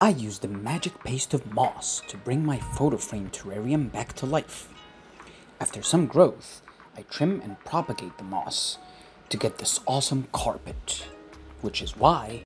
I use the magic paste of moss to bring my photo frame terrarium back to life. After some growth, I trim and propagate the moss to get this awesome carpet, which is why